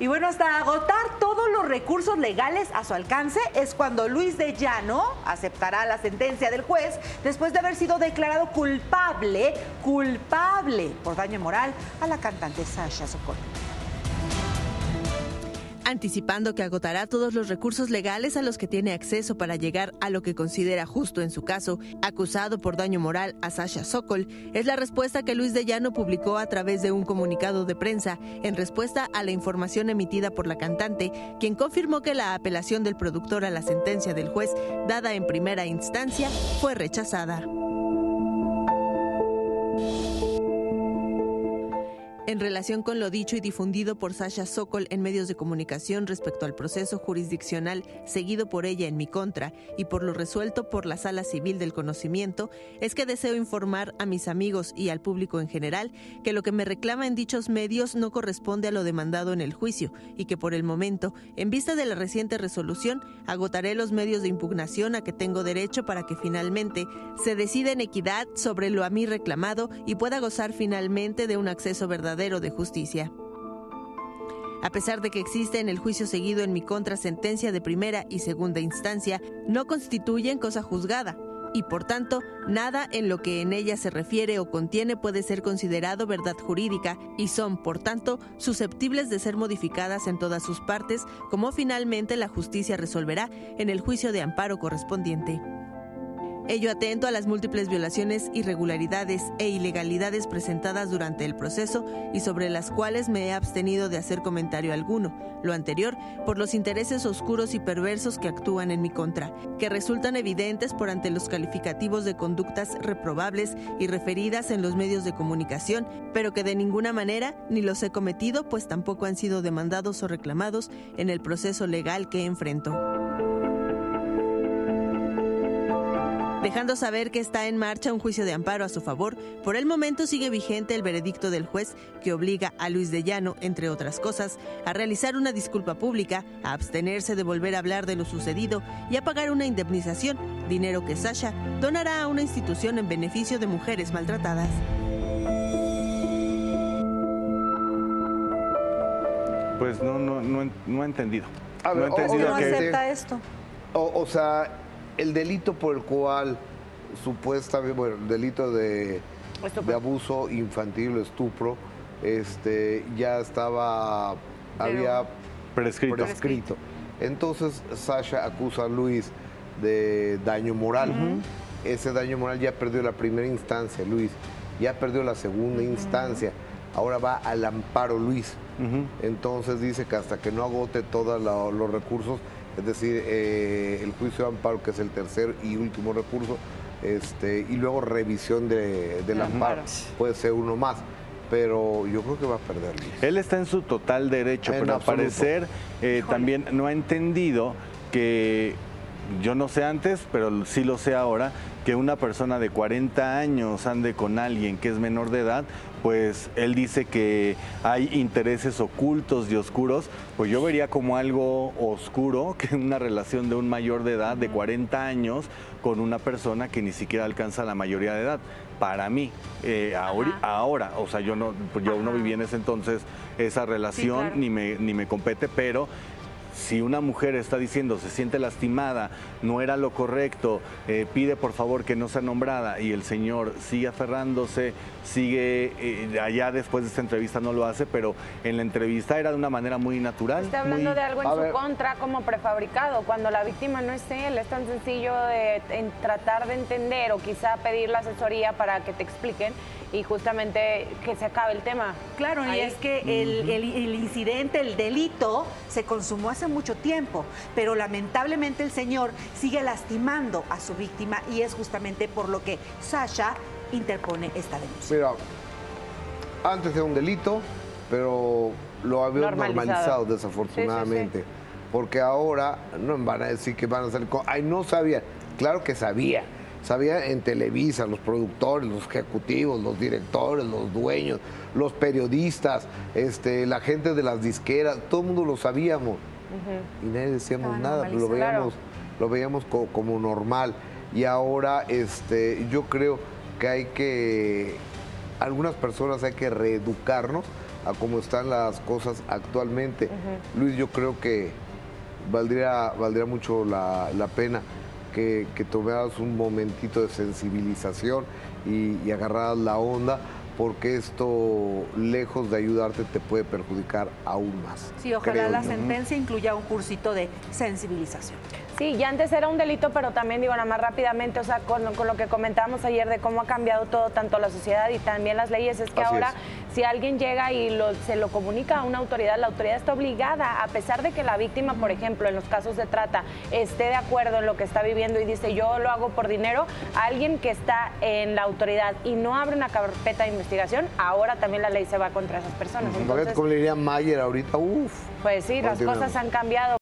Y bueno, hasta agotar todos los recursos legales a su alcance es cuando Luis de Llano aceptará la sentencia del juez después de haber sido declarado culpable, culpable por daño moral a la cantante Sasha Sokol anticipando que agotará todos los recursos legales a los que tiene acceso para llegar a lo que considera justo en su caso, acusado por daño moral a Sasha Sokol, es la respuesta que Luis de Llano publicó a través de un comunicado de prensa en respuesta a la información emitida por la cantante, quien confirmó que la apelación del productor a la sentencia del juez dada en primera instancia fue rechazada. En relación con lo dicho y difundido por Sasha Sokol en medios de comunicación respecto al proceso jurisdiccional seguido por ella en mi contra y por lo resuelto por la Sala Civil del Conocimiento, es que deseo informar a mis amigos y al público en general que lo que me reclama en dichos medios no corresponde a lo demandado en el juicio y que por el momento, en vista de la reciente resolución, agotaré los medios de impugnación a que tengo derecho para que finalmente se decida en equidad sobre lo a mí reclamado y pueda gozar finalmente de un acceso verdadero de justicia. A pesar de que existe en el juicio seguido en mi contra sentencia de primera y segunda instancia, no constituyen cosa juzgada y por tanto nada en lo que en ella se refiere o contiene puede ser considerado verdad jurídica y son, por tanto, susceptibles de ser modificadas en todas sus partes, como finalmente la justicia resolverá en el juicio de amparo correspondiente. Ello atento a las múltiples violaciones, irregularidades e ilegalidades presentadas durante el proceso y sobre las cuales me he abstenido de hacer comentario alguno. Lo anterior por los intereses oscuros y perversos que actúan en mi contra, que resultan evidentes por ante los calificativos de conductas reprobables y referidas en los medios de comunicación, pero que de ninguna manera ni los he cometido, pues tampoco han sido demandados o reclamados en el proceso legal que enfrento. Dejando saber que está en marcha un juicio de amparo a su favor. Por el momento sigue vigente el veredicto del juez que obliga a Luis de Llano, entre otras cosas, a realizar una disculpa pública, a abstenerse de volver a hablar de lo sucedido y a pagar una indemnización, dinero que Sasha donará a una institución en beneficio de mujeres maltratadas. Pues no, no, no, he entendido. no he entendido que... acepta esto. o sea, el delito por el cual supuestamente, bueno, el delito de, de abuso infantil o estupro, este, ya estaba, había prescrito. Entonces Sasha acusa a Luis de daño moral. Ese daño moral ya perdió la primera instancia, Luis. Ya perdió la segunda instancia. Ahora va al amparo Luis. Entonces dice que hasta que no agote todos los recursos, es decir, eh, el juicio de amparo, que es el tercer y último recurso, este, y luego revisión de, del amparo, puede ser uno más. Pero yo creo que va a perder. Él está en su total derecho, pero al parecer eh, también no ha entendido que yo no sé antes, pero sí lo sé ahora, que una persona de 40 años ande con alguien que es menor de edad, pues él dice que hay intereses ocultos y oscuros, pues yo vería como algo oscuro que una relación de un mayor de edad, de 40 años, con una persona que ni siquiera alcanza la mayoría de edad. Para mí, eh, ahora, o sea, yo no, yo no viví en ese entonces esa relación, ni, me, ni me compete, pero si una mujer está diciendo se siente lastimada, no era lo correcto, eh, pide por favor que no sea nombrada y el señor sigue aferrándose, sigue eh, allá después de esta entrevista no lo hace, pero en la entrevista era de una manera muy natural. Está hablando de algo en su contra como prefabricado, cuando la víctima no es él, es tan sencillo de tratar de entender o quizá pedir la asesoría para que te expliquen y justamente que se acabe el tema. Claro, y es que el, incidente, el delito, se consumó hace mucho tiempo, pero lamentablemente el señor sigue lastimando a su víctima y es justamente por lo que Sasha interpone esta denuncia. Mira, antes era un delito, pero lo había normalizado, desafortunadamente. Porque ahora no van a decir que van a salir con... Ay, no sabía. Claro que sabía sabía en Televisa, los productores, los ejecutivos, los directores, los dueños, los periodistas, este, la gente de las disqueras, todo el mundo lo sabíamos. Y nadie decíamos nada, pero lo veíamos, lo veíamos como, normal. Y ahora este, yo creo que hay que, algunas personas hay que reeducarnos a cómo están las cosas actualmente. Luis, yo creo que valdría, valdría mucho la, pena que, que, tomaras un momentito de sensibilización y, y agarraras la onda porque esto, lejos de ayudarte, te puede perjudicar aún más. Sí, ojalá la sentencia incluya un cursito de sensibilización. Sí, ya antes era un delito, pero también digo nada más rápidamente, o sea, con, lo que comentábamos ayer de cómo ha cambiado todo, tanto la sociedad y también las leyes, es que ahora si alguien llega y se lo comunica a una autoridad, la autoridad está obligada, a pesar de que la víctima, por ejemplo, en los casos de trata, esté de acuerdo en lo que está viviendo y dice yo lo hago por dinero, alguien que está en la autoridad y no abre una carpeta de investigación, ahora también la ley se va contra esas personas. Entonces, como le diría Mayer ahorita, uff. Pues sí, las cosas han cambiado.